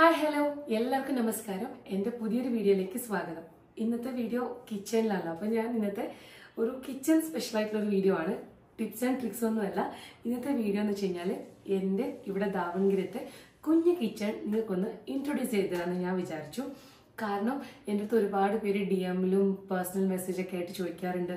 Hi hello എല്ലാവർക്കും നമസ്കാരം. എന്റെ പുതിയൊരു വീഡിയോയിലേക്ക് സ്വാഗതം. ഇന്നത്തെ വീഡിയോ കിച്ചണിലാണ്. അപ്പം ഞാൻ ഇന്നത്തെ ഒരു കിച്ചൺ സ്പെഷ്യൽ ആയിട്ടുള്ള ഒരു വീഡിയോ ആണ്. ടിപ്സ് ആൻഡ് ട്രിക്സ് ഒന്നുമല്ല ഇന്നത്തെ വീഡിയോ എന്ന് വെച്ച് കഴിഞ്ഞാൽ എന്റെ ഇവിടെ ദാവൺഗിരത്തെ കുഞ്ഞു കിച്ചൺ നിങ്ങൾക്കൊന്ന് ഇൻട്രൊഡ്യൂസ് ചെയ്ത് തരാമെന്ന് ഞാൻ വിചാരിച്ചു. കാരണം എന്റെ അടുത്ത് ഒരുപാട് പേര് ഡി എമ്മിലും പേഴ്സണൽ മെസ്സേജൊക്കെ ആയിട്ട് ചോദിക്കാറുണ്ട്.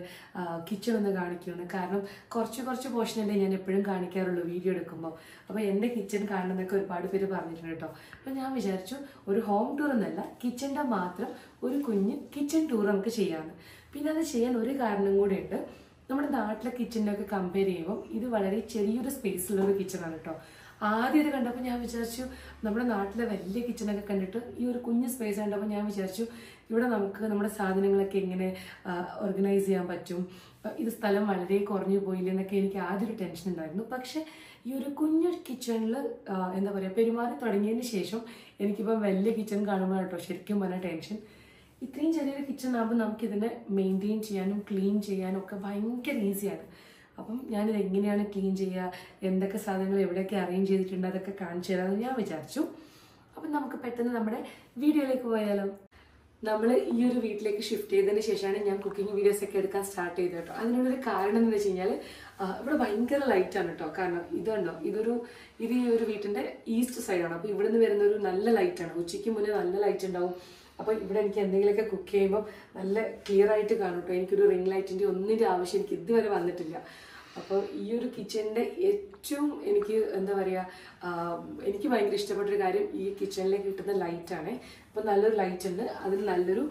കിച്ചൺ ഒന്ന് കാണിക്കുമെന്ന്. കാരണം കുറച്ച് കുറച്ച് പോർഷനല്ലേ ഞാൻ എപ്പോഴും കാണിക്കാറുള്ളൂ വീഡിയോ എടുക്കുമ്പോൾ അപ്പോൾ എന്റെ കിച്ചൺ കാണണമെന്നൊക്കെ ഒരുപാട് പേര് പറഞ്ഞിട്ടുണ്ട് കേട്ടോ. അപ്പോൾ ഞാൻ വിചാരിച്ചു ഒരു ഹോം ടൂർ എന്നല്ല കിച്ചന്റെ മാത്രം ഒരു കുഞ്ഞ് കിച്ചൺ ടൂർ നമുക്ക് ചെയ്യാമെന്ന് പിന്നെ അത് ചെയ്യാൻ ഒരു കാരണം കൂടെ ഉണ്ട്. നമ്മുടെ നാട്ടിലെ കിച്ചണിനൊക്കെ കമ്പയർ ചെയ്യുമ്പോൾ ഇത് വളരെ ചെറിയൊരു സ്പേസിലുള്ള ഒരു കിച്ചണാണ് കേട്ടോ. ആദ്യം ഇത് കണ്ടപ്പോൾ ഞാൻ വിചാരിച്ചു നമ്മുടെ നാട്ടിലെ വലിയ കിച്ചണൊക്കെ കണ്ടിട്ട് ഈ ഒരു കുഞ്ഞു സ്പേസ് കണ്ടപ്പോൾ ഞാൻ വിചാരിച്ചു ഇവിടെ നമുക്ക് നമ്മുടെ സാധനങ്ങളൊക്കെ എങ്ങനെ ഓർഗനൈസ് ചെയ്യാൻ പറ്റും? ഇത് സ്ഥലം വളരെ കുറഞ്ഞു പോയില്ലെന്നൊക്കെ എനിക്ക് ആദ്യ ഒരു ടെൻഷൻ ഉണ്ടായിരുന്നു. പക്ഷെ ഈ ഒരു കുഞ്ഞു കിച്ചണിൽ എന്താ പറയുക പെരുമാറി തുടങ്ങിയതിന് ശേഷം എനിക്കിപ്പം വലിയ കിച്ചൺ കാണുമ്പോൾ കേട്ടോ ശരിക്കും പറഞ്ഞ ടെൻഷൻ ഇത്രയും ചെറിയൊരു കിച്ചൺ ആകുമ്പോൾ നമുക്കിതിനെ മെയിന്റെയിൻ ചെയ്യാനും ക്ലീൻ ചെയ്യാനും ഒക്കെ ഭയങ്കര ഈസിയാണ് അപ്പം ഞാനിത് എങ്ങനെയാണ് ക്ലീൻ ചെയ്യുക? എന്തൊക്കെ സാധനങ്ങൾ എവിടെയൊക്കെ അറേഞ്ച് ചെയ്തിട്ടുണ്ട്? അതൊക്കെ കാണിച്ചു തരാമെന്ന് ഞാൻ വിചാരിച്ചു. അപ്പം നമുക്ക് പെട്ടെന്ന് നമ്മുടെ വീഡിയോയിലേക്ക് പോയാലോ? നമ്മൾ ഈ ഒരു വീട്ടിലേക്ക് ഷിഫ്റ്റ് ചെയ്തതിന് ശേഷമാണ് ഞാൻ കുക്കിംഗ് വീഡിയോസ് ഒക്കെ എടുക്കാൻ സ്റ്റാർട്ട് ചെയ്തത് കേട്ടോ. അതിനുള്ളൊരു കാരണം എന്ന് വെച്ച് കഴിഞ്ഞാൽ ഇവിടെ ഭയങ്കര ലൈറ്റാണ് കേട്ടോ. കാരണം ഇതുണ്ടോ ഇതൊരു ഇത് ഈ ഒരു വീട്ടിന്റെ ഈസ്റ്റ് സൈഡാണ് അപ്പോൾ ഇവിടെ നിന്ന് വരുന്ന ഒരു നല്ല ലൈറ്റാണ് ഉച്ചയ്ക്ക് മുന്നേ നല്ല ലൈറ്റ് ഉണ്ടാവും. അപ്പോൾ ഇവിടെ എനിക്ക് എന്തെങ്കിലുമൊക്കെ കുക്ക് ചെയ്യുമ്പോൾ നല്ല ക്ലിയർ ആയിട്ട് കാണും കേട്ടോ എനിക്കൊരു റിംഗ് ലൈറ്റിന്റെ ഒന്നിന്റെ ആവശ്യം എനിക്ക് ഇതുവരെ വന്നിട്ടില്ല. അപ്പോൾ ഈ ഒരു കിച്ചണിന്റെ ഏറ്റവും എനിക്ക് എന്താ പറയുക എനിക്ക് ഭയങ്കര ഇഷ്ടപ്പെട്ടൊരു കാര്യം ഈ കിച്ചണിലേക്ക് കിട്ടുന്ന ലൈറ്റാണ് അപ്പോൾ നല്ലൊരു ലൈറ്റ് ഉണ്ട്. അതിൽ നല്ലൊരു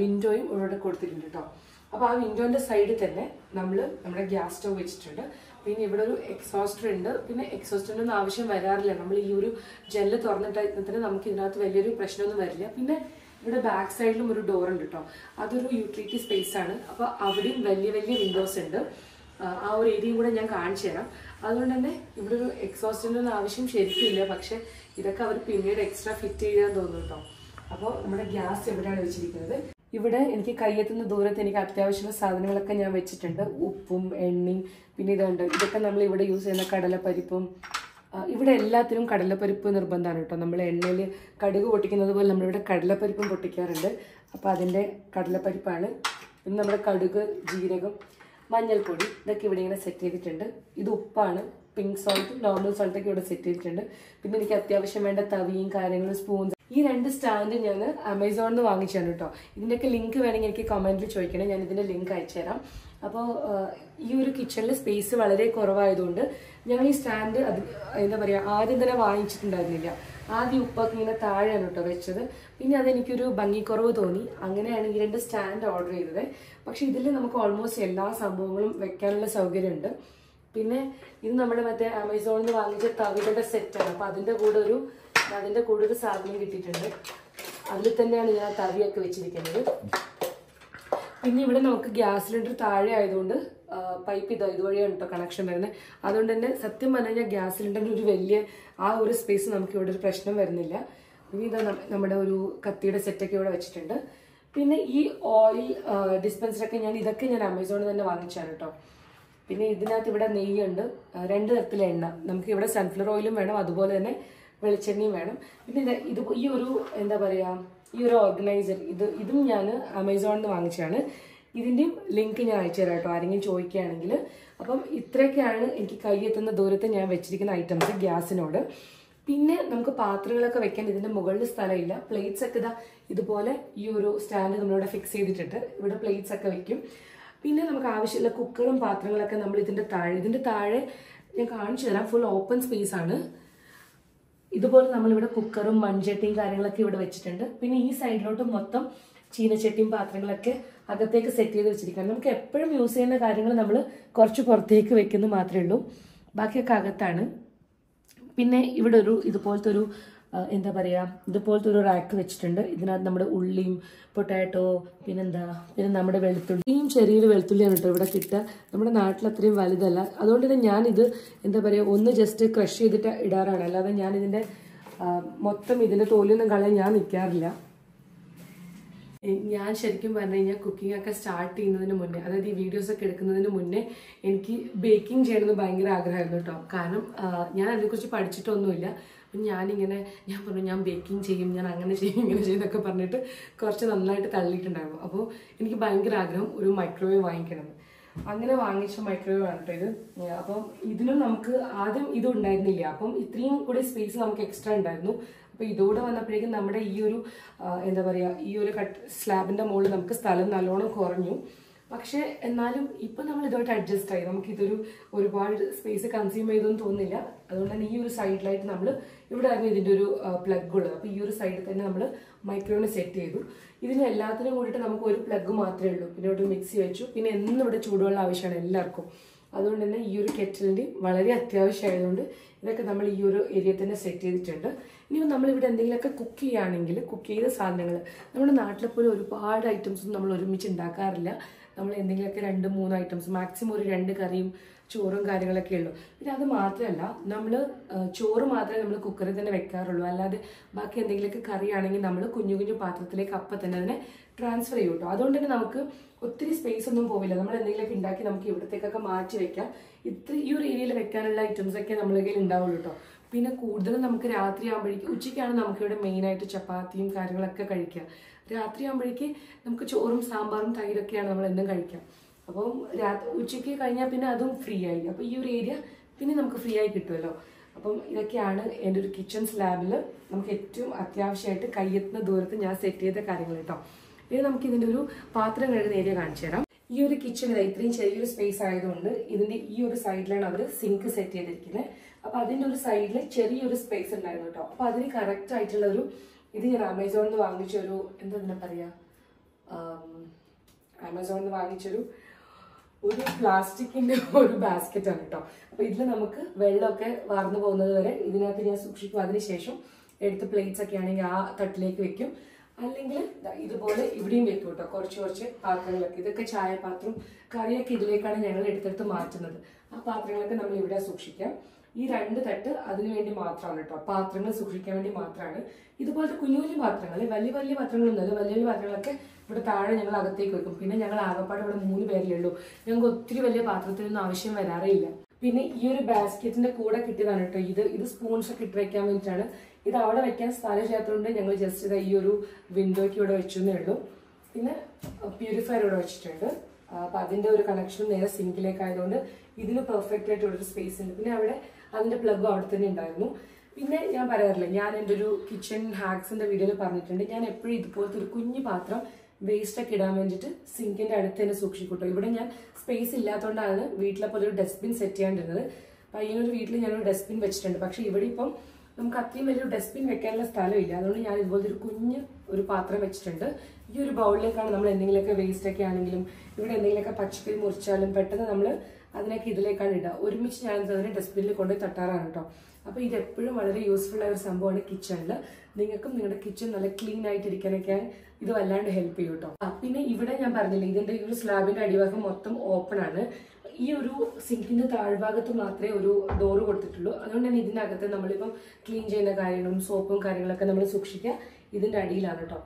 വിൻഡോയും ഇവിടെ കൊടുത്തിട്ടുണ്ട് കേട്ടോ അപ്പോൾ ആ വിൻഡോന്റെ സൈഡിൽ തന്നെ നമ്മൾ നമ്മുടെ ഗ്യാസ് സ്റ്റവ് വെച്ചിട്ടുണ്ട്. പിന്നെ ഇവിടെ ഒരു എക്സോസ്റ്റർ ഉണ്ട്. പിന്നെ എക്സോസ്റ്ററിന്റെ ഒന്നും ആവശ്യം വരാറില്ല. നമ്മൾ ഈ ഒരു ജനൽ തുറന്നിട്ട് നമുക്ക് ഇതിനകത്ത് വലിയൊരു പ്രശ്നമൊന്നും വരില്ല. പിന്നെ ഇവിടെ ബാക്ക് സൈഡിലും ഒരു ഡോർ ഉണ്ട് കേട്ടോ അതൊരു യൂട്ടിലിറ്റി സ്പേസ് ആണ്. അപ്പോൾ അവിടെയും വലിയ വലിയ വിൻഡോസ് ഉണ്ട്. ആ, ഒരു ഏരിയയും കൂടെ ഞാൻ കാണിച്ചു തരാം. അതുകൊണ്ട് തന്നെ ഇവിടെ ഒരു എക്സോസ്റ്റിന്റെ ഒന്നും ആവശ്യം ശരിക്കും ഇല്ല. പക്ഷെ ഇതൊക്കെ അവർ പിന്നീട് എക്സ്ട്രാ ഫിറ്റ് ചെയ്യാൻ തോന്നുന്നു കേട്ടോ അപ്പോൾ നമ്മുടെ ഗ്യാസ് എവിടെയാണ് വെച്ചിരിക്കുന്നത്? ഇവിടെ എനിക്ക് കയ്യെത്തുന്ന ദൂരത്ത് എനിക്ക് അത്യാവശ്യമുള്ള സാധനങ്ങളൊക്കെ ഞാൻ വെച്ചിട്ടുണ്ട്. ഉപ്പും എണ്ണയും പിന്നെ ഇതുണ്ട്. ഇതൊക്കെ നമ്മൾ ഇവിടെ യൂസ് ചെയ്യുന്ന കടലപ്പരിപ്പും ഇവിടെ എല്ലാത്തിനും കടലപ്പരിപ്പ് നിർബന്ധമാണ് കേട്ടോ. നമ്മൾ എണ്ണയിൽ കടുക് പൊട്ടിക്കുന്നത് പോലെ നമ്മളിവിടെ കടലപ്പരിപ്പും പൊട്ടിക്കാറുണ്ട്. അപ്പോൾ അതിന്റെ കടലപ്പരിപ്പാണ്. പിന്നെ നമ്മുടെ കടുക് ജീരകം മഞ്ഞൾപ്പൊടി ഇതൊക്കെ ഇവിടെ ഇങ്ങനെ സെറ്റ് ചെയ്തിട്ടുണ്ട്. ഇത് ഉപ്പാണ്. പിങ്ക് സോൾട്ടും നോർമൽ സോൾട്ടൊക്കെ ഇവിടെ സെറ്റ് ചെയ്തിട്ടുണ്ട്. പിന്നെ എനിക്ക് അത്യാവശ്യം വേണ്ട തവിയും കാര്യങ്ങളും സ്പൂൺസ് ഈ രണ്ട് സ്റ്റാൻഡ് ഞാൻ ആമസോണിൽ നിന്ന് വാങ്ങിച്ചാണ് കേട്ടോ ഇതിന്റെയൊക്കെ ലിങ്ക് വേണമെങ്കിൽ എനിക്ക് കമന്റിൽ ചോദിക്കണം. ഞാൻ ഇതിന്റെ ലിങ്ക് അയച്ചു തരാം. അപ്പോൾ ഈ ഒരു കിച്ചണിൽ സ്പേസ് വളരെ കുറവായതുകൊണ്ട് ഞങ്ങൾ ഈ സ്റ്റാൻഡ് അത് എന്താ പറയുക ആദ്യം തന്നെ വാങ്ങിച്ചിട്ടുണ്ടായിരുന്നില്ല. ആദ്യം ഉപ്പൊക്കെ ഇങ്ങനെ താഴെയാണ് കേട്ടോ വെച്ചത്. പിന്നെ അതെനിക്കൊരു ഭംഗിക്കുറവ് തോന്നി. അങ്ങനെയാണ് ഈ രണ്ട് സ്റ്റാൻഡ് ഓർഡർ ചെയ്തത്. പക്ഷേ ഇതിൽ നമുക്ക് ഓൾമോസ്റ്റ് എല്ലാ സംഭവങ്ങളും വെക്കാനുള്ള സൗകര്യമുണ്ട്. പിന്നെ ഇത് നമ്മുടെ മറ്റേ ആമസോണിൽ നിന്ന് വാങ്ങിച്ച തവികളുടെ സെറ്റാണ് അപ്പോൾ അതിന്റെ കൂടെ ഒരു അതിന്റെ കൂടുതൽ സാധനം കിട്ടിയിട്ടുണ്ട്. അതിൽ തന്നെയാണ് ഞാൻ തവിയൊക്കെ വെച്ചിരിക്കുന്നത്. പിന്നെ ഇവിടെ നമുക്ക് ഗ്യാസ് സിലിണ്ടർ താഴെ ആയതുകൊണ്ട് പൈപ്പ് ഇതാ ഇതുവഴിയാണ് കേട്ടോ കണക്ഷൻ വരുന്നത് അതുകൊണ്ട് തന്നെ സത്യം പറഞ്ഞു കഴിഞ്ഞാൽ ഗ്യാസ് സിലിണ്ടറിന് ഒരു വലിയ ആ ഒരു സ്പേസ് നമുക്ക് ഇവിടെ ഒരു പ്രശ്നം വരുന്നില്ല. പിന്നെ ഇതാ നമ്മുടെ ഒരു കത്തിയുടെ സെറ്റൊക്കെ ഇവിടെ വെച്ചിട്ടുണ്ട്. പിന്നെ ഈ ഓയിൽ ഡിസ്പെൻസറൊക്കെ ഞാൻ ഇതൊക്കെ ഞാൻ ആമസോണിൽ തന്നെ വാങ്ങിച്ചാണ് കേട്ടോ പിന്നെ ഇതിനകത്ത് ഇവിടെ നെയ്യുണ്ട്. രണ്ട് തരത്തിലെ എണ്ണ. നമുക്ക് ഇവിടെ സൺഫ്ലവർ ഓയിലും വേണം. അതുപോലെ തന്നെ വെളിച്ചെണ്ണയും വേണം. പിന്നെ ഇത് ഇത് ഈ ഒരു എന്താ പറയുക ഈ ഒരു ഓർഗനൈസർ ഇത് ഇതും ഞാൻ ആമസോണിൽ നിന്ന് വാങ്ങിച്ചതാണ്. ഇതിന്റെയും ലിങ്ക് ഞാൻ അയച്ചു തരാം കേട്ടോ ആരെങ്കിലും ചോദിക്കുകയാണെങ്കിൽ. അപ്പം ഇത്രയൊക്കെയാണ് എനിക്ക് കൈയെത്തുന്ന ദൂരത്ത് ഞാൻ വെച്ചിരിക്കുന്ന ഐറ്റംസ് ഗ്യാസിനോട്. പിന്നെ നമുക്ക് പാത്രങ്ങളൊക്കെ വെക്കാൻ ഇതിന്റെ മുകളിൽ സ്ഥലമില്ല. പ്ലേറ്റ്സ് ഒക്കെ ഇതാ ഇതുപോലെ ഈ ഒരു സ്റ്റാൻഡ് നമ്മളിവിടെ ഫിക്സ് ചെയ്തിട്ടുണ്ട് ഇവിടെ പ്ലേറ്റ്സ് ഒക്കെ വെക്കും. പിന്നെ നമുക്ക് ആവശ്യമുള്ള കുക്കറും പാത്രങ്ങളൊക്കെ നമ്മൾ ഇതിന്റെ താഴെ ഇതിന്റെ താഴെ ഞാൻ കാണിച്ചു തരാം. ഫുൾ ഓപ്പൺ സ്പേസ് ആണ്. ഇതുപോലെ നമ്മളിവിടെ കുക്കറും മൺചട്ടിയും കാര്യങ്ങളൊക്കെ ഇവിടെ വെച്ചിട്ടുണ്ട്. പിന്നെ ഈ സൈഡിലോട്ട് മൊത്തം ചീനച്ചട്ടിയും പാത്രങ്ങളൊക്കെ അകത്തേക്ക് സെറ്റ് ചെയ്ത് വെച്ചിരിക്കുകയാണ്. നമുക്ക് എപ്പോഴും യൂസ് ചെയ്യുന്ന കാര്യങ്ങൾ നമ്മൾ കുറച്ച് പുറത്തേക്ക് വെക്കുന്നു മാത്രമേ ഉള്ളൂ. ബാക്കിയൊക്കെ അകത്താണ്. പിന്നെ ഇവിടെ ഒരു ഇതുപോലത്തെ ഒരു എന്താ പറയുക ഇതുപോലത്തെ ഒരു റാക്ക് വെച്ചിട്ടുണ്ട്. ഇതിനകത്ത് നമ്മുടെ ഉള്ളിയും പൊട്ടാറ്റോ പിന്നെന്താ പിന്നെ നമ്മുടെ വെളുത്തുള്ളിയും ചെറിയൊരു വെളുത്തുള്ളിയാണ് കേട്ടോ ഇവിടെ കിട്ടുക. നമ്മുടെ നാട്ടിൽ അത്രയും വലുതല്ല. അതുകൊണ്ട് തന്നെ ഞാനിത് എന്താ പറയുക ഒന്ന് ജസ്റ്റ് ക്രഷ് ചെയ്തിട്ട് ഇടാറാണ്. അല്ലാതെ ഞാനിതിന്റെ മൊത്തം ഇതിന്റെ തോലിയൊന്നും കളയാൻ ഞാൻ നിൽക്കാറില്ല ഞാൻ ശരിക്കും പറഞ്ഞു കഴിഞ്ഞാൽ കുക്കിംഗ് ഒക്കെ സ്റ്റാർട്ട് ചെയ്യുന്നതിന് മുന്നേ അതായത് ഈ വീഡിയോസ് ഒക്കെ എടുക്കുന്നതിന് മുന്നേ എനിക്ക് ബേക്കിംഗ് ചെയ്യണമെന്ന് ഭയങ്കര ആഗ്രഹമായിരുന്നു കേട്ടോ. കാരണം ഞാൻ അതിനെക്കുറിച്ച് പഠിച്ചിട്ടൊന്നുമില്ല. അപ്പം ഞാനിങ്ങനെ ഞാൻ പറഞ്ഞു ഞാൻ ബേക്കിംഗ് ചെയ്യും ഞാൻ അങ്ങനെ ചെയ്യും ഇങ്ങനെ ചെയ്യും എന്നൊക്കെ പറഞ്ഞിട്ട് കുറച്ച് നന്നായിട്ട് തള്ളിയിട്ടുണ്ടായിരുന്നു. അപ്പോൾ എനിക്ക് ഭയങ്കര ആഗ്രഹം ഒരു മൈക്രോവേവ് വാങ്ങിക്കണം. അങ്ങനെ വാങ്ങിച്ച മൈക്രോവേവ് ആണ് കേട്ടോ ഇത്. അപ്പം ഇതിനും നമുക്ക് ആദ്യം ഇത് ഉണ്ടായിരുന്നില്ല. അപ്പം ഇത്രയും കൂടി സ്പേസ് നമുക്ക് എക്സ്ട്രാ ഉണ്ടായിരുന്നു. അപ്പോൾ ഇതോടെ വന്നപ്പോഴേക്കും നമ്മുടെ ഈ ഒരു എന്താ പറയുക ഈ ഒരു കട്ട് സ്ലാബിന്റെ മുകളിൽ നമുക്ക് സ്ഥലം നല്ലോണം കുറഞ്ഞു. പക്ഷേ എന്നാലും ഇപ്പം നമ്മൾ ഇതുമായിട്ട് അഡ്ജസ്റ്റ് ആയി. നമുക്കിതൊരു ഒരുപാട് സ്പേസ് കൺസ്യൂം ചെയ്തൊന്നും തോന്നുന്നില്ല. അതുകൊണ്ട് തന്നെ ഈ ഒരു സൈഡിലായിട്ട് നമ്മൾ ഇവിടെ ആയിരുന്നു ഇതിന്റെ ഒരു പ്ലഗ് ഉള്ളത്. അപ്പോൾ ഈ ഒരു സൈഡിൽ തന്നെ നമ്മൾ മൈക്രോവേവ് സെറ്റ് ചെയ്തു. ഇതിന് എല്ലാത്തിനും കൂടിയിട്ട് നമുക്ക് ഒരു പ്ലഗ് മാത്രമേ ഉള്ളൂ. പിന്നെ ഒരു മിക്സി വെച്ചു. പിന്നെ എന്നും ഇവിടെ ചൂടുവെള്ളം ആവശ്യമാണ് എല്ലാവർക്കും. അതുകൊണ്ട് തന്നെ ഈ ഒരു കെറ്റലിന്റെ വളരെ അത്യാവശ്യമായതുകൊണ്ട് ഇതൊക്കെ നമ്മൾ ഈ ഒരു ഏരിയ തന്നെ സെറ്റ് ചെയ്തിട്ടുണ്ട്. ഇനി നമ്മളിവിടെ എന്തെങ്കിലുമൊക്കെ കുക്ക് ചെയ്യുകയാണെങ്കിൽ കുക്ക് ചെയ്ത സാധനങ്ങൾ നമ്മുടെ നാട്ടിലെ പോലും ഒരുപാട് ഐറ്റംസ് നമ്മൾ ഒരുമിച്ച് ഉണ്ടാക്കാറില്ല. നമ്മൾ എന്തെങ്കിലുമൊക്കെ രണ്ട് മൂന്ന് ഐറ്റംസ് മാക്സിമം ഒരു രണ്ട് കറിയും ചോറും കാര്യങ്ങളൊക്കെ ഉള്ളൂ. പിന്നെ അത് മാത്രമല്ല നമ്മൾ ചോറ് മാത്രമേ നമ്മൾ കുക്കറിൽ തന്നെ വെക്കാറുള്ളൂ. അല്ലാതെ ബാക്കി എന്തെങ്കിലുമൊക്കെ കറിയാണെങ്കിൽ നമ്മൾ കുഞ്ഞു കുഞ്ഞു പാത്രത്തിലേക്ക് അപ്പം തന്നെ അതിനെ ട്രാൻസ്ഫർ ചെയ്യും കേട്ടോ. അതുകൊണ്ട് തന്നെ നമുക്ക് ഒത്തിരി സ്പേസ് ഒന്നും പോവില്ല. നമ്മൾ എന്തെങ്കിലുമൊക്കെ ഉണ്ടാക്കി നമുക്ക് ഇവിടത്തേക്കൊക്കെ മാറ്റി വെക്കാം. ഇത്ര ഈ ഒരു ഏരിയയിൽ വെക്കാനുള്ള ഐറ്റംസൊക്കെ നമ്മളെ കയ്യിൽ ഉണ്ടാവുള്ളൂ കേട്ടോ. പിന്നെ കൂടുതലും നമുക്ക് രാത്രി ആകുമ്പോഴേക്കും ഉച്ചയ്ക്കാണ് നമുക്കിവിടെ മെയിനായിട്ട് ചപ്പാത്തിയും കാര്യങ്ങളൊക്കെ കഴിക്കുക. രാത്രി ആകുമ്പോഴേക്ക് നമുക്ക് ചോറും സാമ്പാറും തൈരൊക്കെയാണ് നമ്മൾ എന്നും കഴിക്കുക. അപ്പം രാത്രി ഉച്ചയ്ക്ക് കഴിഞ്ഞാൽ പിന്നെ അതും ഫ്രീ ആയി. അപ്പോൾ ഈ ഒരു ഏരിയ പിന്നെ നമുക്ക് ഫ്രീ ആയി കിട്ടുമല്ലോ അപ്പം ഇതൊക്കെയാണ് എന്റെ ഒരു കിച്ചൺ സ്ലാബിൽ നമുക്ക് ഏറ്റവും അത്യാവശ്യമായിട്ട് കയ്യെത്തുന്ന ദൂരത്ത് ഞാൻ സെറ്റ് ചെയ്ത കാര്യങ്ങൾ കേട്ടോ ഇനി നമുക്ക് ഇതിന്റെ ഒരു പാത്രം കഴുകുന്ന ഏരിയ കാണിച്ചു തരാം. ഈ ഒരു കിച്ചൺ ഇതാ ഇത്രയും ചെറിയൊരു സ്പേസ് ആയതുകൊണ്ട് ഇതിന്റെ ഈ ഒരു സൈഡിലാണ് അവർ സിങ്ക് സെറ്റ് ചെയ്തിരിക്കുന്നത് അപ്പോൾ അതിന്റെ ഒരു സൈഡിൽ ചെറിയൊരു സ്പേസ് ഉണ്ടായിരുന്നു കേട്ടോ അപ്പോൾ അതിന് കറക്റ്റ് ആയിട്ടുള്ള ഒരു ഇത് ഞാൻ ആമസോണിൽ നിന്ന് വാങ്ങിച്ചൊരു എന്താ പറയുക പറയാ? ആമസോണിൽ നിന്ന് വാങ്ങിച്ചൊരു ഒരു പ്ലാസ്റ്റിക്കിന്റെ ഒരു ബാസ്ക്കറ്റ് ആണ് കേട്ടോ അപ്പൊ ഇതിൽ നമുക്ക് വെള്ളമൊക്കെ വാർന്നു പോകുന്നത് വരെ ഇതിനകത്ത് ഞാൻ സൂക്ഷിക്കും. അതിനുശേഷം എടുത്ത് പ്ലേറ്റ്സ് ഒക്കെ ആണെങ്കിൽ ആ തട്ടിലേക്ക് വെക്കും. അല്ലെങ്കിൽ ഇതുപോലെ ഇവിടെയും വെക്കും കേട്ടോ കുറച്ച് കുറച്ച് പാത്രങ്ങളൊക്കെ. ഇതൊക്കെ ചായ പാത്രം കറിയൊക്കെ ഇതിലേക്കാണ് ഞങ്ങൾ എടുത്തെടുത്ത് മാറ്റുന്നത്. ആ പാത്രങ്ങളൊക്കെ നമ്മൾ ഇവിടെ സൂക്ഷിക്കാം. ഈ രണ്ട് തട്ട് അതിനു വേണ്ടി മാത്രമാണ് കേട്ടോ പാത്രങ്ങൾ സൂക്ഷിക്കാൻ വേണ്ടി മാത്രമാണ്. ഇതുപോലത്തെ കുഞ്ഞു കുഞ്ഞു പാത്രങ്ങൾ വലിയ വലിയ പാത്രങ്ങളൊന്നും വലിയ വലിയ പാത്രങ്ങളൊക്കെ ഇവിടെ താഴെ ഞങ്ങൾ അകത്തേക്ക് വെക്കും പിന്നെ ഞങ്ങൾ ആകപ്പാട് ഇവിടെ മൂന്ന് പേരല്ലേ ഉള്ളൂ. ഞങ്ങൾക്ക് ഒത്തിരി വലിയ പാത്രത്തിനൊന്നും ആവശ്യം വരാറേ ഇല്ല പിന്നെ ഈ ഒരു ബാസ്ക്കറ്റിന്റെ കൂടെ കിട്ടിയതാണ് കേട്ടോ ഇത്. ഇത് സ്പൂൺസ് ഒക്കെ ഇട്ട് വെക്കാൻ വേണ്ടിയിട്ടാണ്. ഇത് അവിടെ വെക്കാൻ സ്ഥലം ചെയ്യാത്തതുകൊണ്ട് ഞങ്ങൾ ജസ്റ്റ് ഇത് ഈ ഒരു വിൻഡോയ്ക്ക് ഇവിടെ വെച്ചെന്നേ ഉള്ളൂ. പിന്നെ പ്യൂരിഫയർ ഇവിടെ വെച്ചിട്ടുണ്ട്. അപ്പൊ അതിന്റെ ഒരു കണക്ഷൻ നേരെ സിങ്കിലേക്ക് ആയതുകൊണ്ട് ഇതിന് പെർഫെക്റ്റ് ആയിട്ട് ഒരു സ്പേസ് ഉണ്ട്. പിന്നെ അവിടെ അതിന്റെ പ്ലഗ് അവിടെ തന്നെ ഉണ്ടായിരുന്നു. പിന്നെ ഞാൻ പറയാറില്ല ഞാൻ എന്റെ ഒരു കിച്ചൺ ഹാക്സിന്റെ വീഡിയോയിൽ പറഞ്ഞിട്ടുണ്ട്. ഞാൻ എപ്പോഴും ഇതുപോലത്തെ ഒരു കുഞ്ഞു പാത്രം വേസ്റ്റ് ഒക്കെ ഇടാൻ വേണ്ടിയിട്ട് സിങ്കിന്റെ അടുത്ത് തന്നെ സൂക്ഷിക്കൂട്ടോ. ഇവിടെ ഞാൻ സ്പേസ് ഇല്ലാത്തതുകൊണ്ടാണ് വീട്ടിലെ പോലെ ഒരു ഡസ്റ്റ്ബിൻ സെറ്റ് ചെയ്യാണ്ടിരുന്നത്. അപ്പൊ അതിനൊരു വീട്ടിൽ ഞാനൊരു ഡസ്റ്റ്ബിൻ വെച്ചിട്ടുണ്ട്. പക്ഷെ ഇവിടെ ഇപ്പം നമുക്ക് അത്രയും വലിയൊരു ഡസ്റ്റ്ബിൻ വെക്കാനുള്ള സ്ഥലമില്ല. അതുകൊണ്ട് ഞാൻ ഇതുപോലത്തെ ഒരു കുഞ്ഞ് ഒരു പാത്രം വെച്ചിട്ടുണ്ട്. ഈ ഒരു ബൗളിലേക്കാണ് നമ്മൾ എന്തെങ്കിലുമൊക്കെ വേസ്റ്റ് ഒക്കെ ആണെങ്കിലും ഇവിടെ എന്തെങ്കിലുമൊക്കെ പച്ചക്കറി മുറിച്ചാലും പെട്ടെന്ന് നമ്മൾ അതിനൊക്കെ ഇതിലേക്കാണ് ഇടുക. ഒരുമിച്ച് ഞാൻ അതിനെ ഡസ്റ്റ്ബിനിൽ കൊണ്ടുപോയി തട്ടാറാണ് കേട്ടോ അപ്പോൾ ഇത് എപ്പോഴും വളരെ യൂസ്ഫുൾ ആയ ഒരു സംഭവമാണ് കിച്ചണിൽ നിങ്ങൾക്കും നിങ്ങളുടെ കിച്ചൺ നല്ല ക്ലീൻ ആയിട്ട് ഇരിക്കാനൊക്കെ ഇത് വല്ലാണ്ട് ഹെൽപ്പ് ചെയ്യും കേട്ടോ പിന്നെ ഇവിടെ ഞാൻ പറഞ്ഞില്ലേ ഇതിന്റെ ഈ ഒരു സ്ലാബിന്റെ അടിഭാഗം മൊത്തം ഓപ്പൺ ആണ്. ഈ ഒരു സിങ്കിന്റെ താഴ്ഭാഗത്ത് മാത്രമേ ഒരു ഡോറ് കൊടുത്തിട്ടുള്ളൂ. അതുകൊണ്ട് തന്നെ ഇതിനകത്ത് നമ്മളിപ്പം ക്ലീൻ ചെയ്യുന്ന കാര്യങ്ങളും സോപ്പും കാര്യങ്ങളൊക്കെ നമ്മൾ സൂക്ഷിക്കുക ഇതിന്റെ അടിയിലാണ് കേട്ടോ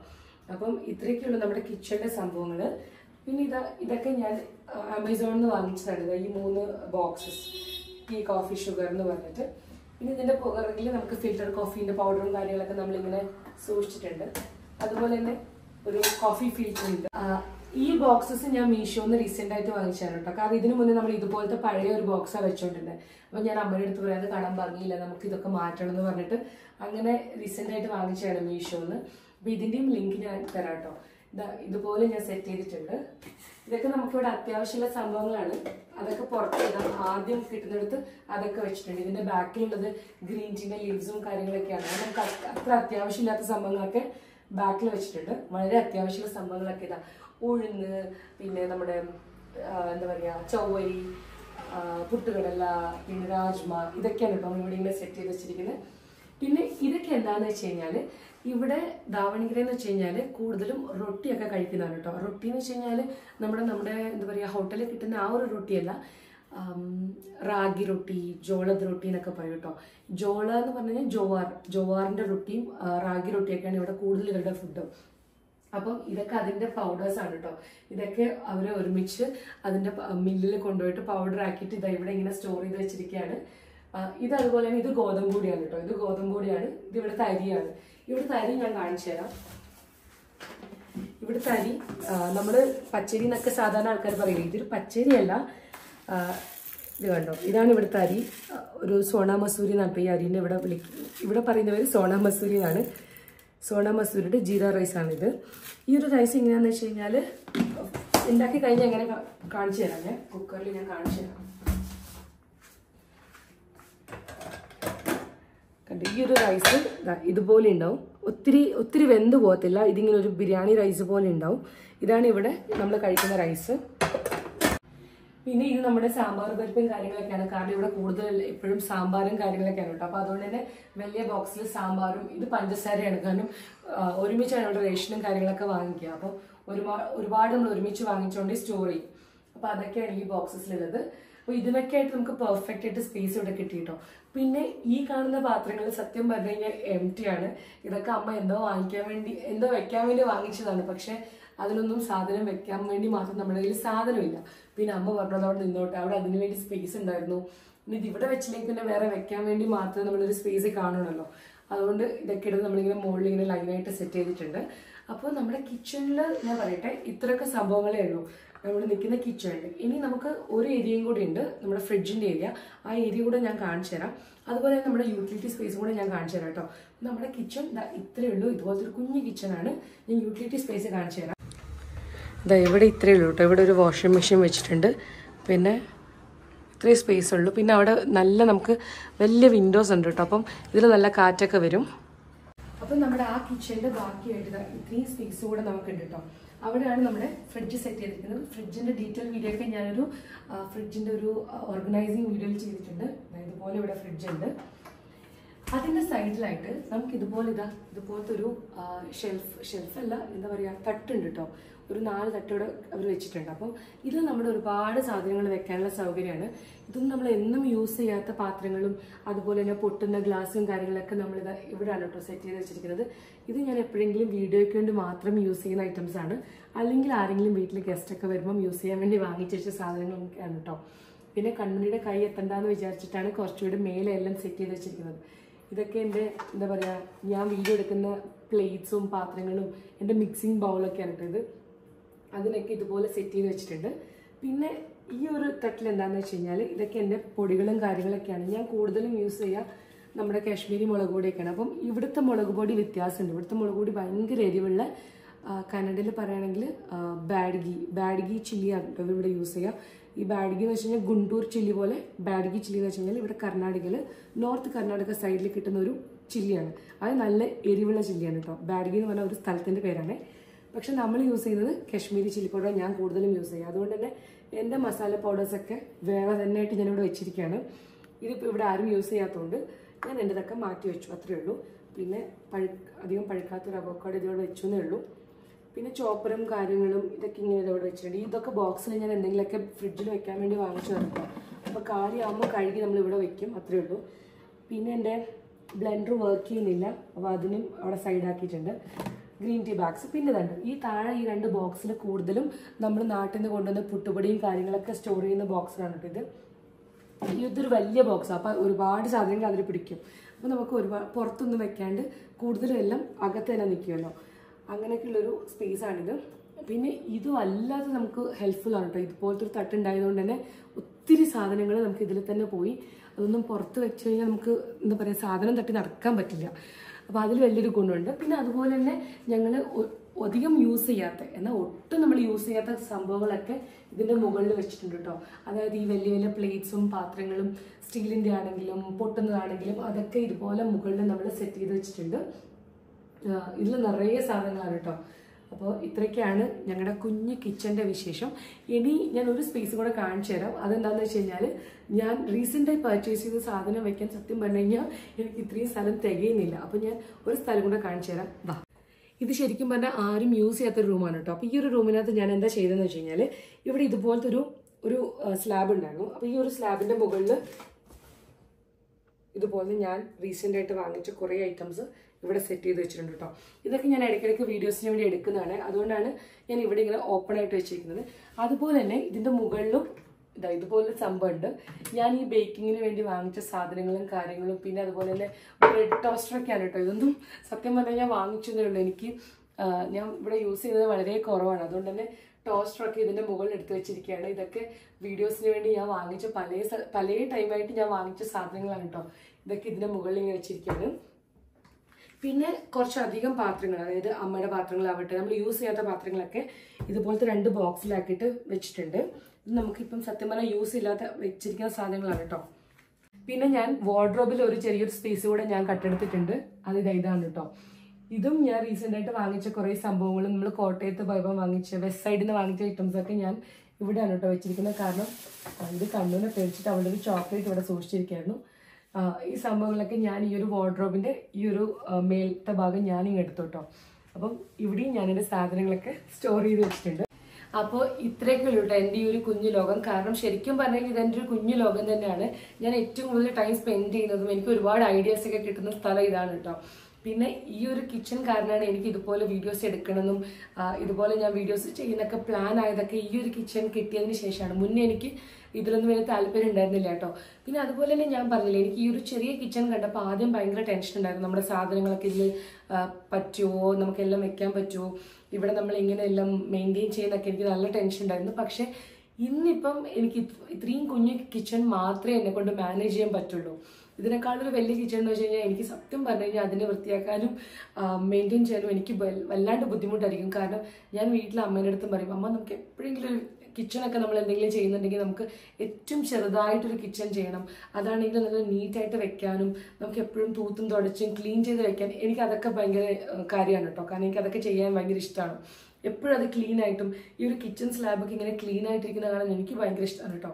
അപ്പം ഇത്രയൊക്കെയുള്ളൂ നമ്മുടെ കിച്ചണിന്റെ സംഭവങ്ങൾ പിന്നെ ഇതാ ഇതൊക്കെ ഞാൻ ആമസോണിൽ നിന്ന് വാങ്ങിച്ചതാണ്. ഈ മൂന്ന് ബോക്സസ് ടീ കോഫി ഷുഗർ എന്ന് പറഞ്ഞിട്ട്. പിന്നെ ഇതിന്റെ പുറകിൽ നമുക്ക് ഫിൽറ്റർ കോഫീന്റെ പൗഡറും കാര്യങ്ങളൊക്കെ നമ്മളിങ്ങനെ സൂക്ഷിച്ചിട്ടുണ്ട്. അതുപോലെ തന്നെ ഒരു കോഫി ഫിൽറ്റർ ഉണ്ട്. ഈ ബോക്സസ് ഞാൻ മീഷോന്ന് റീസെന്റ് ആയിട്ട് വാങ്ങിച്ചാണ് കേട്ടോ. കാരണം ഇതിനു മുന്നേ നമ്മൾ ഇതുപോലത്തെ പഴയ ഒരു ബോക്സാണ് വെച്ചോണ്ടിരുന്നത് അപ്പൊ ഞാൻ അമ്മയുടെ അടുത്ത് പറയാതെ കാണാൻ ഭംഗിയില്ല നമുക്ക് ഇതൊക്കെ മാറ്റണം എന്ന് പറഞ്ഞിട്ട് അങ്ങനെ റീസെന്റ് ആയിട്ട് വാങ്ങിച്ചാണ് മീഷോന്ന്. അപ്പൊ ഇതിന്റെയും ലിങ്ക് ഞാൻ തരാം കേട്ടോ. ഇതാ ഇതുപോലെ ഞാൻ സെറ്റ് ചെയ്തിട്ടുണ്ട്. ഇതൊക്കെ നമുക്കിവിടെ അത്യാവശ്യമുള്ള സംഭവങ്ങളാണ്. അതൊക്കെ പുറത്ത് ആദ്യം കിട്ടുന്നിടത്ത് അതൊക്കെ വെച്ചിട്ടുണ്ട്. ഇതിന്റെ ബാക്കിലുള്ളത് ഗ്രീൻ ടീന്റെ ലീവ്സും കാര്യങ്ങളൊക്കെയാണ്. നമുക്ക് അത്ര- അത്യാവശ്യമില്ലാത്ത സംഭവങ്ങളൊക്കെ ബാക്കിൽ വെച്ചിട്ടുണ്ട്. വളരെ അത്യാവശ്യമുള്ള സംഭവങ്ങളൊക്കെ ഇതാ. ഉഴുന്ന് പിന്നെ നമ്മുടെ എന്താ പറയാ ചൊവ്വരി പുട്ടുകടല പിന്നെ രാജ്മ ഇതൊക്കെയാണ് കേട്ടോ ഇവിടെ ഇങ്ങനെ സെറ്റ് ചെയ്ത് വെച്ചിരിക്കുന്നത്. പിന്നെ ഇതൊക്കെ എന്താന്ന് വെച്ച് കഴിഞ്ഞാൽ ഇവിടെ ദാവണിഗര എന്ന് വെച്ച് കഴിഞ്ഞാൽ കൂടുതലും റൊട്ടിയൊക്കെ കഴിക്കുന്നതാണ് കേട്ടോ. റൊട്ടി എന്ന് വെച്ച് കഴിഞ്ഞാൽ നമ്മുടെ നമ്മുടെ എന്താ പറയുക ഹോട്ടലിൽ കിട്ടുന്ന ആ ഒരു റൊട്ടിയല്ല റാഗി റൊട്ടി ജോളത് റൊട്ടി എന്നൊക്കെ പറയും കേട്ടോ. ജോള എന്ന് പറഞ്ഞു കഴിഞ്ഞാൽ ജോവാർ ജോവാറിന്റെ റൊട്ടിയും റാഗി റൊട്ടിയൊക്കെയാണ് ഇവിടെ കൂടുതൽ ഇവരുടെ ഫുഡ്. അപ്പം ഇതൊക്കെ അതിന്റെ പൗഡേഴ്സാണ് കേട്ടോ. ഇതൊക്കെ അവർ ഒരുമിച്ച് അതിന്റെ മില്ലിൽ കൊണ്ടുപോയിട്ട് പൗഡർ ആക്കിയിട്ട് ഇതാ ഇവിടെ ഇങ്ങനെ സ്റ്റോർ ചെയ്ത് വെച്ചിരിക്കുകയാണ് ഇത് അതുപോലെ തന്നെ ഇത് ഗോതമ്പ് കൂടിയാണ് കേട്ടോ. ഇത് ഗോതമ്പ് കൂടിയാണ് ഇത് ഇവിടുത്തെ അരിയാണ് ഇവിടുത്തെ അരി ഞാൻ കാണിച്ചു തരാം. ഇവിടുത്തെ അരി ആ, നമ്മൾ പച്ചരി എന്നൊക്കെ സാധാരണ ആൾക്കാർ പറയില്ല? ഇതൊരു പച്ചരിയല്ല ഇത് കണ്ടോ? ഇതാണ് ഇവിടുത്തെ അരി ഒരു സോണ മസൂരി എന്നാണ് ഇപ്പോൾ ഈ അരിനെ ഇവിടെ വിളിക്കും ഇവിടെ പറയുന്ന പേര് സോണ മസൂരി എന്നാണ്. സോണ മസൂരിയുടെ ജീര ആണിത് ഈ ഒരു റൈസ് എങ്ങനെയാന്ന് വെച്ച് കഴിഞ്ഞാൽ ഉണ്ടാക്കി കഴിഞ്ഞാൽ എങ്ങനെ കാണിച്ചു തരാം ഞാൻ? കുക്കറിൽ ഞാൻ കാണിച്ചു തരാം. കണ്ടു? ഈ ഒരു റൈസ് ഇതുപോലെ ഉണ്ടാവും. ഒത്തിരി ഒത്തിരി വെന്ത് പോകത്തില്ല. ഇതിങ്ങനെ ഒരു ബിരിയാണി റൈസ് പോലെ ഉണ്ടാവും. ഇതാണ് ഇവിടെ നമ്മൾ കഴിക്കുന്ന റൈസ് പിന്നെ ഇത് നമ്മുടെ സാമ്പാർ പരിപ്പും കാര്യങ്ങളൊക്കെയാണ്. കാരണം ഇവിടെ കൂടുതൽ എപ്പോഴും സാമ്പാറും കാര്യങ്ങളൊക്കെയാണ് കേട്ടോ. അപ്പോൾ അതുകൊണ്ട് തന്നെ വലിയ ബോക്സിൽ സാമ്പാറും ഇത് പഞ്ചസാരയാണ്. കാരണം ഒരുമിച്ചാണ് ഇവിടെ റേഷനും കാര്യങ്ങളൊക്കെ വാങ്ങിക്കുക. അപ്പോൾ ഒരുപാട് ഒരുപാട് നമ്മൾ ഒരുമിച്ച് വാങ്ങിച്ചുകൊണ്ട് സ്റ്റോർ ചെയ്യും. അപ്പോൾ അതൊക്കെയാണ് ഈ ബോക്സസിലുള്ളത് അപ്പൊ ഇതിനൊക്കെ ആയിട്ട് നമുക്ക് പെർഫെക്റ്റ് ആയിട്ട് സ്പേസ് ഇവിടെ കിട്ടിയിട്ടോ. പിന്നെ ഈ കാണുന്ന പാത്രങ്ങൾ സത്യം പറഞ്ഞു കഴിഞ്ഞാൽ എം ടി ആണ്. ഇതൊക്കെ അമ്മ എന്തോ വാങ്ങിക്കാൻ വേണ്ടി എന്തോ വെക്കാൻ വേണ്ടി വാങ്ങിച്ചതാണ്. പക്ഷെ അതിലൊന്നും സാധനം വെക്കാൻ വേണ്ടി മാത്രം നമ്മുടെ കയ്യിൽ സാധനമില്ല. പിന്നെ അമ്മ പറഞ്ഞത് അവിടെ നിന്നോട്ടെ അവിടെ അതിനു വേണ്ടി സ്പേസ് ഉണ്ടായിരുന്നു. ഇനി ഇവിടെ വെച്ചില്ലെങ്കിൽ പിന്നെ വേറെ വെക്കാൻ വേണ്ടി മാത്രം നമ്മളൊരു സ്പേസ് കാണണമല്ലോ അതുകൊണ്ട് ഇതൊക്കെ ഇടുന്ന നമ്മളിങ്ങനെ മുകളിൽ ഇങ്ങനെ ലൈനായിട്ട് സെറ്റ് ചെയ്തിട്ടുണ്ട്. അപ്പോൾ നമ്മുടെ കിച്ചണിൽ ഞാൻ പറയട്ടെ ഇത്രയൊക്കെ സംഭവങ്ങളേ ഉള്ളൂ. നമ്മൾ നിൽക്കുന്ന കിച്ചണിൽ ഇനി നമുക്ക് ഒരു ഏരിയയും കൂടി ഉണ്ട് നമ്മുടെ ഫ്രിഡ്ജിന്റെ ഏരിയ ആ ഏരിയ കൂടെ ഞാൻ കാണിച്ചു തരാം. അതുപോലെ തന്നെ നമ്മുടെ യൂട്ടിലിറ്റി സ്പേസ് കൂടെ ഞാൻ കാണിച്ചു തരാം കേട്ടോ. നമ്മുടെ കിച്ചൺ ഇത്രയേ ഉള്ളൂ. ഇതുപോലത്തെ ഒരു കുഞ്ഞു കിച്ചണാണ് ഞാൻ യൂട്ടിലിറ്റി സ്പേസ് കാണിച്ചു തരാം. ഇതാ ഇവിടെ ഇത്രയേ ഉള്ളൂ കേട്ടോ. ഇവിടെ ഒരു വാഷിംഗ് മെഷീൻ വെച്ചിട്ടുണ്ട്. പിന്നെ ഇത്രയും സ്പേസ് ഉള്ളൂ. പിന്നെ അവിടെ നല്ല നമുക്ക് വലിയ വിൻഡോസ് ഉണ്ട് കേട്ടോ. അപ്പം ഇതിൽ നല്ല കാറ്റൊക്കെ വരും. അപ്പം നമ്മുടെ ആ കിച്ചന്റെ ബാക്കിയായിട്ട് ഇത്രയും സ്പേസ് കൂടെ നമുക്കുണ്ട് കേട്ടോ അവിടെയാണ് നമ്മുടെ ഫ്രിഡ്ജ് സെറ്റ് ചെയ്തിരിക്കുന്നത്. ഫ്രിഡ്ജിന്റെ ഡീറ്റെയിൽ വീഡിയോ ഒക്കെ ഞാനൊരു ഫ്രിഡ്ജിന്റെ ഒരു ഓർഗനൈസിങ് വീഡിയോയിൽ ചെയ്തിട്ടുണ്ട്. ഇതുപോലെ ഇവിടെ ഫ്രിഡ്ജ് ഉണ്ട്. അതിന്റെ സൈഡിലായിട്ട് നമുക്ക് ഇതുപോലെ ഇതാ ഇതുപോലത്തെ ഒരു ഷെൽഫ് ഷെൽഫ് അല്ല എന്താ പറയാ തട്ടുണ്ട് കേട്ടോ ഒരു നാല് തട്ടോടെ അവർ വെച്ചിട്ടുണ്ട്. അപ്പം ഇത് നമ്മൾ ഒരുപാട് സാധനങ്ങൾ വെക്കാനുള്ള സൗകര്യമാണ്. ഇതൊന്നും നമ്മൾ എന്നും യൂസ് ചെയ്യാത്ത പാത്രങ്ങളും അതുപോലെ തന്നെ പൊട്ടുന്ന ഗ്ലാസും കാര്യങ്ങളൊക്കെ നമ്മൾ ഇത് ഇവിടെയാണ് കേട്ടോ സെറ്റ് ചെയ്ത് വെച്ചിരിക്കുന്നത്. ഇത് ഞാൻ എപ്പോഴെങ്കിലും വീഡിയോയ്ക്ക് വേണ്ടി മാത്രം യൂസ് ചെയ്യുന്ന ഐറ്റംസ് ആണ്. അല്ലെങ്കിൽ ആരെങ്കിലും വീട്ടിൽ ഗസ്റ്റൊക്കെ വരുമ്പം യൂസ് ചെയ്യാൻ വേണ്ടി വാങ്ങിച്ചു വെച്ച സാധനങ്ങളൊക്കെയാണ് കേട്ടോ. പിന്നെ കൺമണിയുടെ കൈ എത്തണ്ടെന്ന് വിചാരിച്ചിട്ടാണ് കുറച്ചുകൂടി മേലെ എല്ലാം സെറ്റ് ചെയ്ത് വെച്ചിരിക്കുന്നത്. ഇതൊക്കെ എന്റെ എന്താ പറയുക ഞാൻ വീഡിയോ എടുക്കുന്ന പ്ലേറ്റ്സും പാത്രങ്ങളും എന്റെ മിക്സിങ് ബൗളൊക്കെയാണ് കേട്ടോ ഇത്. അതിനൊക്കെ ഇതുപോലെ സെറ്റ് ചെയ്ത് വെച്ചിട്ടുണ്ട്. പിന്നെ ഈ ഒരു തട്ടിൽ എന്താണെന്ന് വെച്ച് കഴിഞ്ഞാൽ ഇതൊക്കെ എന്റെ പൊടികളും കാര്യങ്ങളൊക്കെയാണ്. ഞാൻ കൂടുതലും യൂസ് ചെയ്യുക നമ്മുടെ കാശ്മീരി മുളക് പൊടിയൊക്കെയാണ്. അപ്പം ഇവിടുത്തെ മുളക് പൊടി വ്യത്യാസമുണ്ട്. ഇവിടുത്തെ മുളക് പൊടി ഭയങ്കര എരിവുള്ള കന്നഡയിൽ പറയുകയാണെങ്കിൽ ബാഡ്ഗി ബാഡ്ഗി ചില്ലിയാണ് കേട്ടോ ഇവിടെ യൂസ് ചെയ്യുക ഈ ബാഡ്ഗി എന്ന് വെച്ച് കഴിഞ്ഞാൽ ഗുണ്ടൂർ ചില്ലി പോലെ ബാഡ്ഗി ചില്ലി എന്ന് വെച്ച് കഴിഞ്ഞാൽ ഇവിടെ കർണാടകയിൽ നോർത്ത് കർണാടക സൈഡിൽ കിട്ടുന്ന ഒരു ചില്ലിയാണ് അത് നല്ല എരിവുള്ള ചില്ലിയാണ് കേട്ടോ ബാഡ്ഗി എന്ന് പറഞ്ഞ ഒരു സ്ഥലത്തിന്റെ പേരാണ്. പക്ഷെ നമ്മൾ യൂസ് ചെയ്യുന്നത് കശ്മീരി ചില്ലി പൗഡർ ഞാൻ കൂടുതലും യൂസ് ചെയ്യുക അതുകൊണ്ട് തന്നെ എന്റെ മസാല പൗഡേഴ്സൊക്കെ വേറെ തന്നെ ആയിട്ട് ഞാനിവിടെ വെച്ചിരിക്കുകയാണ്. ഇതിപ്പോൾ ഇവിടെ ആരും യൂസ് ചെയ്യാത്തതുകൊണ്ട് ഞാൻ എന്റെതൊക്കെ മാറ്റി വെച്ചു അത്രയേ ഉള്ളൂ. പിന്നെ പഴു അധികം പഴുക്കാത്തൊരു അവക്കാട് ഇതിലൂടെ വെച്ചു എന്നേ ഉള്ളൂ. പിന്നെ ചോപ്പറും കാര്യങ്ങളും ഇതൊക്കെ ഇങ്ങനെ ഇതോടെ വെച്ചിട്ടുണ്ട്. ഇതൊക്കെ ബോക്സിൽ ഞാൻ എന്തെങ്കിലുമൊക്കെ ഫ്രിഡ്ജിൽ വെക്കാൻ വേണ്ടി വാങ്ങിച്ചു തന്നിട്ടോ. അപ്പോൾ കാര്യമാകുമ്പോൾ കഴുകി നമ്മൾ ഇവിടെ വെക്കും അത്രയേ ഉള്ളൂ. പിന്നെ എന്റെ ബ്ലെൻഡർ വർക്ക് ചെയ്യുന്നില്ല. അപ്പോൾ അതിനും അവിടെ സൈഡാക്കിയിട്ടുണ്ട് ഗ്രീൻ ടീ ബാഗ്സ് പിന്നെ രണ്ട് ഈ താഴെ ഈ രണ്ട് ബോക്സിൽ കൂടുതലും നമ്മൾ നാട്ടിൽ നിന്ന് കൊണ്ടുവന്ന പുട്ടുപൊടിയും കാര്യങ്ങളൊക്കെ സ്റ്റോർ ചെയ്യുന്ന ബോക്സിലാണ് കേട്ടോ ഇത്. ഇതൊരു വലിയ ബോക്സാണ് അപ്പം ഒരുപാട് സാധനങ്ങൾ അതിൽ പിടിക്കും. അപ്പോൾ നമുക്ക് ഒരുപാട് പുറത്തൊന്നും വെക്കാണ്ട് കൂടുതലും എല്ലാം അകത്ത് തന്നെ നിൽക്കുമല്ലോ അങ്ങനെയൊക്കെയുള്ളൊരു സ്പേസാണിത് പിന്നെ ഇതും അല്ലാതെ നമുക്ക് ഹെൽപ്ഫുൾ ആണ് കേട്ടോ ഇതുപോലത്തെ ഒരു തട്ടുണ്ടായതുകൊണ്ട് തന്നെ ഒത്തിരി സാധനങ്ങൾ നമുക്ക് ഇതിൽ തന്നെ പോയി. അതൊന്നും പുറത്ത് വെച്ച് കഴിഞ്ഞാൽ നമുക്ക് എന്താ പറയുക സാധനം തട്ടി നടക്കാൻ പറ്റില്ല. അപ്പോൾ അതിൽ വലിയൊരു ഗുണമുണ്ട്. പിന്നെ അതുപോലെ തന്നെ ഞങ്ങൾ അധികം യൂസ് ചെയ്യാത്ത എന്നാൽ ഒട്ടും നമ്മൾ യൂസ് ചെയ്യാത്ത സംഭവങ്ങളൊക്കെ ഇതിന്റെ മുകളിൽ വെച്ചിട്ടുണ്ട് കേട്ടോ അതായത് ഈ വലിയ വലിയ പ്ലേറ്റ്സും പാത്രങ്ങളും സ്റ്റീലിന്റെ ആണെങ്കിലും പൊട്ടുന്നതാണെങ്കിലും അതൊക്കെ ഇതുപോലെ മുകളിൽ നമ്മൾ സെറ്റ് ചെയ്ത് വെച്ചിട്ടുണ്ട്. ഇതിൽ നിറയെ സാധനങ്ങളാണ് കേട്ടോ അപ്പോൾ ഇത്രയൊക്കെയാണ് ഞങ്ങളുടെ കുഞ്ഞ് കിച്ചന്റെ വിശേഷം. ഇനി ഞാൻ ഒരു സ്പേസ് കൂടെ കാണിച്ചു തരാം. അതെന്താണെന്ന് വെച്ച് കഴിഞ്ഞാൽ ഞാൻ റീസെന്റായി പർച്ചേസ് ചെയ്ത സാധനം വെക്കാൻ സത്യം പറഞ്ഞു കഴിഞ്ഞാൽ എനിക്ക് ഇത്രയും സ്ഥലം തികയുന്നില്ല. അപ്പോൾ ഞാൻ ഒരു സ്ഥലം കൂടെ കാണിച്ചു തരാം. വാ. ഇത് ശരിക്കും പറഞ്ഞാൽ ആരും യൂസ് ചെയ്യാത്തൊരു റൂമാണ് കേട്ടോ. അപ്പോൾ ഈ ഒരു റൂമിനകത്ത് ഞാൻ എന്താ ചെയ്തതെന്ന് വെച്ച് കഴിഞ്ഞാൽ ഇവിടെ ഇതുപോലത്തെ ഒരു ഒരു സ്ലാബ് ഉണ്ടായിരുന്നു. അപ്പോൾ ഈ ഒരു സ്ലാബിന്റെ മുകളിൽ ഇതുപോലെ ഞാൻ റീസെന്റ് ആയിട്ട് വാങ്ങിച്ച കുറേ ഐറ്റംസ് ഇവിടെ സെറ്റ് ചെയ്ത് വെച്ചിട്ടുണ്ട് കേട്ടോ ഇതൊക്കെ ഞാൻ ഇടയ്ക്കിടയ്ക്ക് വീഡിയോസിന് വേണ്ടി എടുക്കുന്നതാണ്. അതുകൊണ്ടാണ് ഞാൻ ഇവിടെ ഇങ്ങനെ ഓപ്പൺ ആയിട്ട് വെച്ചിരിക്കുന്നത്. അതുപോലെ തന്നെ ഇതിന്റെ മുകളിലും ഇതാ ഇതുപോലെ സംഭവമുണ്ട്. ഞാൻ ഈ ബേക്കിങ്ങിന് വേണ്ടി വാങ്ങിച്ച സാധനങ്ങളും കാര്യങ്ങളും പിന്നെ അതുപോലെ തന്നെ ബ്രെഡ് ടോസ്റ്ററൊക്കെയാണ് കേട്ടോ ഇതൊന്നും സത്യം പറഞ്ഞാൽ ഞാൻ വാങ്ങിച്ചതേ ഉള്ളൂ. എനിക്ക് ഞാൻ ഇവിടെ യൂസ് ചെയ്തത് വളരെ കുറവാണ്. അതുകൊണ്ട് തന്നെ ടോസ്റ്ററൊക്കെ ഇതിന്റെ മുകളിൽ എടുത്ത് വെച്ചിരിക്കുകയാണ്. ഇതൊക്കെ വീഡിയോസിന് വേണ്ടി ഞാൻ വാങ്ങിച്ച പല പല ടൈമായിട്ട് ഞാൻ വാങ്ങിച്ച സാധനങ്ങളാണ് കേട്ടോ ഇതൊക്കെ ഇതിന്റെ മുകളിൽ ഇങ്ങനെ വെച്ചിരിക്കുകയാണ്. പിന്നെ കുറച്ചധികം പാത്രങ്ങൾ അതായത് അമ്മയുടെ പാത്രങ്ങളാവട്ടെ നമ്മൾ യൂസ് ചെയ്യാത്ത പാത്രങ്ങളൊക്കെ ഇതുപോലത്തെ രണ്ട് ബോക്സിലാക്കിയിട്ട് വെച്ചിട്ടുണ്ട്. നമുക്കിപ്പം സത്യം പറഞ്ഞാൽ യൂസ് ഇല്ലാത്ത വെച്ചിരിക്കുന്ന സാധനങ്ങളാണ് കേട്ടോ പിന്നെ ഞാൻ വാർഡ്രോബിൽ ഒരു ചെറിയൊരു സ്പേസ് കൂടെ ഞാൻ കട്ടെടുത്തിട്ടുണ്ട്. അത് ഇതാ ഇതാണ് കേട്ടോ ഇതും ഞാൻ റീസെന്റ് ആയിട്ട് വാങ്ങിച്ച കുറേ സംഭവങ്ങളും നമ്മൾ കോട്ടയത്ത് പോയപ്പോൾ വാങ്ങിച്ച വെസ്റ്റ് സൈഡിൽ നിന്ന് വാങ്ങിച്ച ഐറ്റംസ് ഒക്കെ ഞാൻ ഇവിടെയാണ് കേട്ടോ വെച്ചിരിക്കുന്നത്. കാരണം ഇത് കണ്ണൂനെ പേടിച്ചിട്ട് അവിടെ ഒരു ചോക്ലേറ്റ് ഇവിടെ സൂക്ഷിച്ചിരിക്കുകയായിരുന്നു ഈ സംഭവങ്ങളൊക്കെ ഞാൻ ഈ ഒരു വാർഡ്രോബിന്റെ ഈ ഒരു മേലത്തെ ഭാഗം ഞാനിങ്ങ് എടുത്തു കേട്ടോ അപ്പം ഇവിടെയും ഞാൻ എന്റെ സാധനങ്ങളൊക്കെ സ്റ്റോർ ചെയ്ത് വെച്ചിട്ടുണ്ട്. അപ്പോൾ ഇത്രയൊക്കെ ഉള്ളൂ കേട്ടോ എന്റെ ഈ ഒരു കുഞ്ഞു ലോകം. കാരണം ശരിക്കും പറഞ്ഞാൽ ഇത് എന്റെ ഒരു കുഞ്ഞു ലോകം തന്നെയാണ്. ഞാൻ ഏറ്റവും കൂടുതൽ ടൈം സ്പെൻഡ് ചെയ്യുന്നതും എനിക്ക് ഒരുപാട് ഐഡിയാസ് ഒക്കെ കിട്ടുന്ന സ്ഥലം ഇതാണ് കേട്ടോ പിന്നെ ഈ ഒരു കിച്ചൺ കാരണമാണ് എനിക്ക് ഇതുപോലെ വീഡിയോസ് എടുക്കണമെന്നും ഇതുപോലെ ഞാൻ വീഡിയോസ് ചെയ്യുന്നൊക്കെ പ്ലാൻ ആയതൊക്കെ ഈ ഒരു കിച്ചൺ കിട്ടിയതിന് ശേഷമാണ്. മുന്നേ എനിക്ക് ഇതിലൊന്നും വലിയ താല്പര്യം ഉണ്ടായിരുന്നില്ല കേട്ടോ. പിന്നെ അതുപോലെ തന്നെ ഞാൻ പറഞ്ഞില്ലേ എനിക്ക് ഈ ഒരു ചെറിയ കിച്ചൺ കണ്ടപ്പോൾ ആദ്യം ഭയങ്കര ടെൻഷൻ ഉണ്ടായിരുന്നു. നമ്മുടെ സാധനങ്ങളൊക്കെ ഇതിൽ പറ്റുമോ നമുക്കെല്ലാം വെക്കാൻ പറ്റുമോ ഇവിടെ നമ്മൾ ഇങ്ങനെ എല്ലാം മെയിന്റെയിൻ ചെയ്യുന്നൊക്കെ എനിക്ക് നല്ല ടെൻഷൻ ഉണ്ടായിരുന്നു. പക്ഷേ ഇന്നിപ്പം എനിക്ക് ഇത് ഇത്രയും കുഞ്ഞു കിച്ചൺ മാത്രമേ എന്നെ കൊണ്ട് മാനേജ് ചെയ്യാൻ പറ്റുള്ളൂ. ഇതിനേക്കാളൊരു വലിയ കിച്ചൺ എന്ന് വെച്ച് കഴിഞ്ഞാൽ എനിക്ക് സത്യം പറഞ്ഞു കഴിഞ്ഞാൽ അതിനെ വൃത്തിയാക്കാനും മെയിന്റെയിൻ ചെയ്യാനും എനിക്ക് വല്ലാണ്ട് ബുദ്ധിമുട്ടായിരിക്കും. കാരണം ഞാൻ വീട്ടിലെ അമ്മേന്റെ അടുത്തും പറയും അമ്മ നമുക്ക് എപ്പോഴെങ്കിലും ഒരു കിച്ചണൊക്കെ നമ്മൾ എന്തെങ്കിലും ചെയ്യുന്നുണ്ടെങ്കിൽ നമുക്ക് ഏറ്റവും ചെറുതായിട്ടൊരു കിച്ചൺ ചെയ്യണം. അതാണെങ്കിൽ നല്ല നീറ്റായിട്ട് വെക്കാനും നമുക്ക് എപ്പോഴും തൂത്തും തുടച്ചും ക്ലീൻ ചെയ്ത് വെക്കാൻ എനിക്ക് അതൊക്കെ ഭയങ്കര കാര്യമാണ് കേട്ടോ. കാരണം എനിക്ക് അതൊക്കെ ചെയ്യാൻ ഭയങ്കര ഇഷ്ടമാണ് എപ്പോഴും അത് ക്ലീൻ ആയിട്ടും ഈ ഒരു കിച്ചൺ സ്ലാബൊക്കെ ഇങ്ങനെ ക്ലീൻ ആയിട്ടിരിക്കുന്ന കാണാൻ എനിക്ക് ഭയങ്കര ഇഷ്ടമാണ് കേട്ടോ.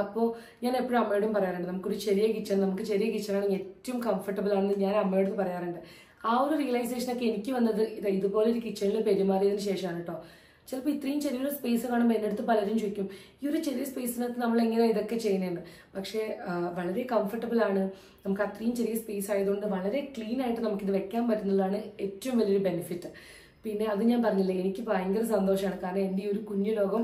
അപ്പോൾ ഞാൻ എപ്പോഴും അമ്മയോടും പറയാറുണ്ട് നമുക്കൊരു ചെറിയ കിച്ചൺ നമുക്ക് ചെറിയ കിച്ചണാണെങ്കിൽ ഏറ്റവും കംഫർട്ടബിൾ ആണെന്ന് ഞാൻ അമ്മയോട് പറയാറുണ്ട്. ആ ഒരു റിയലൈസേഷനൊക്കെ എനിക്ക് വന്നത് ഇത് ഇതുപോലെ ഒരു കിച്ചണിൽ പെരുമാറിയതിന് ശേഷമാണ് കേട്ടോ ചിലപ്പോൾ ഇത്രയും ചെറിയൊരു സ്പേസ് കാണുമ്പോൾ എന്റെ അടുത്ത് പലരും ചോദിക്കും ഈ ഒരു ചെറിയ സ്പേസിനകത്ത് നമ്മൾ എങ്ങനെ ഇതൊക്കെ ചെയ്യുന്നതെന്ന്? പക്ഷേ വളരെ കംഫർട്ടബിൾ ആണ്. നമുക്ക് അത്രയും ചെറിയ സ്പേസ് ആയതുകൊണ്ട് വളരെ ക്ലീൻ ആയിട്ട് നമുക്കിത് വെക്കാൻ പറ്റുന്നതാണ് ഏറ്റവും വലിയൊരു ബെനിഫിറ്റ് പിന്നെ അത് ഞാൻ പറഞ്ഞില്ലേ എനിക്ക് ഭയങ്കര സന്തോഷമാണ്. കാരണം എന്റെ ഈ ഒരു കുഞ്ഞു ലോകം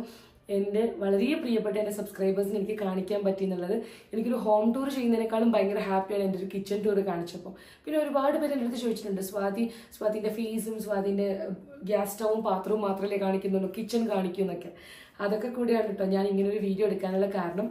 എന്റെ വളരെ പ്രിയപ്പെട്ട എന്റെ സബ്സ്ക്രൈബേഴ്സിന് എനിക്ക് കാണിക്കാൻ പറ്റി എന്നുള്ളത് എനിക്കൊരു ഹോം ടൂർ ചെയ്യുന്നതിനേക്കാളും ഭയങ്കര ഹാപ്പിയാണ് എന്റെ ഒരു കിച്ചൺ ടൂർ കാണിച്ചപ്പോൾ. പിന്നെ ഒരുപാട് പേര് എന്റെ അടുത്ത് ചോദിച്ചിട്ടുണ്ട് സ്വാതി സ്വാതിന്റെ ഫീസും സ്വാതിന്റെ ഗ്യാസ് സ്റ്റവും പാത്രവും മാത്രമല്ലേ കാണിക്കുന്നുള്ളൂ കിച്ചൺ കാണിക്കുന്നൊക്കെ അതൊക്കെ കൂടിയാണ് കേട്ടോ ഞാൻ ഇങ്ങനെ ഒരു വീഡിയോ എടുക്കാനുള്ള കാരണം.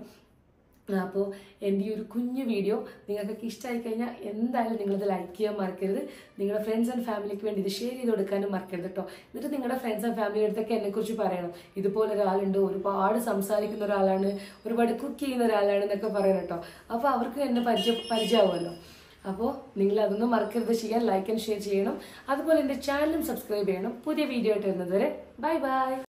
അപ്പോൾ എന്റെ ഈ ഒരു കുഞ്ഞു വീഡിയോ നിങ്ങൾക്കൊക്കെ ഇഷ്ടമായി കഴിഞ്ഞാൽ എന്തായാലും നിങ്ങളിത് ലൈക്ക് ചെയ്യാൻ മറക്കരുത്. നിങ്ങളുടെ ഫ്രണ്ട്സ് ആൻഡ് ഫാമിലിക്ക് വേണ്ടി ഇത് ഷെയർ ചെയ്ത് കൊടുക്കാനും മറക്കരുത് കേട്ടോ എന്നിട്ട് നിങ്ങളുടെ ഫ്രണ്ട്സ് ആൻഡ് ഫാമിലിയുടെ അടുത്തൊക്കെ എന്നെക്കുറിച്ച് പറയണം. ഇതുപോലെ ഒരാളുണ്ട് ഒരുപാട് സംസാരിക്കുന്ന ഒരാളാണ് ഒരുപാട് കുക്ക് ചെയ്യുന്ന ഒരാളാണ് എന്നൊക്കെ പറയണം കേട്ടോ അപ്പോൾ അവർക്ക് എന്നെ പരിചയ പരിചയമാവുമല്ലോ. അപ്പോൾ നിങ്ങൾ അതൊന്നും മറക്കരുത്. ചെയ്യാൻ ലൈക്ക് ആൻഡ് ഷെയർ ചെയ്യണം. അതുപോലെ എന്റെ ചാനലും സബ്സ്ക്രൈബ് ചെയ്യണം. പുതിയ വീഡിയോ ആയിട്ട് വരുന്നത് വരെ ബൈ ബൈ